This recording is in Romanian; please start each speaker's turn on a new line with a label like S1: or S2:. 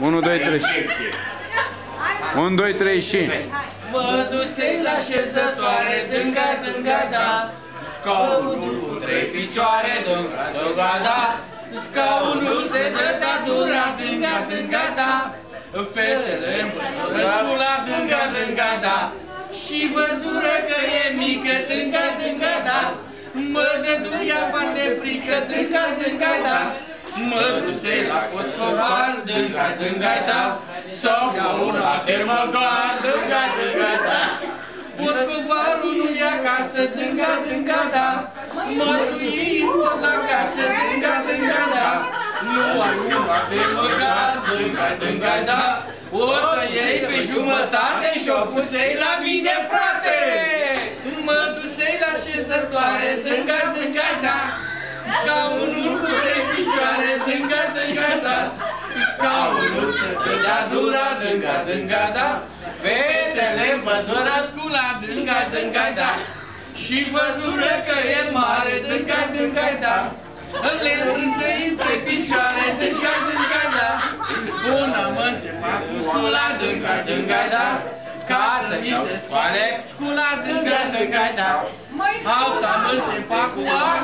S1: 1, 2, 3 și 1, 2, 3 și
S2: Mă dusei la șezătoare, dânga, dânga, da. Scaunul cu trei picioare, dânga, dânga, da. Scaunul se dădea dura, dânga, dânga, da. Fetele mă la dânga, dânga, da. Și văzură că e mică, dânga, dânga, da. Mă dăduia bani de frică, dânga, dânga, da Mă dusei la cotcovar, dânga, dânga, da Sau la termogar, dânga, dânga, da Cotcovarul nu e acasă, dânga, dânga, da Mă sui pot la casă, dânga, dânga, da Nu ai una de măgar, dânga, dânga, da O să iei pe jumătate și-o pusei la mine, frate dânga, dânga, da Scaunul se dădea dura, dânga, dânga, da. Fetele văzură scula, dânga, dânga, da. Și văzură că e mare, dânga, dânga, da. Le strânse între picioare, dânga, dânga, da. Bună mă ce fac? Cu scula, dânga, dânga, da. Ca să mi se scoale scula, dânga, dânga, da. Alta mă ce fac? cu acul, dânga, dânga,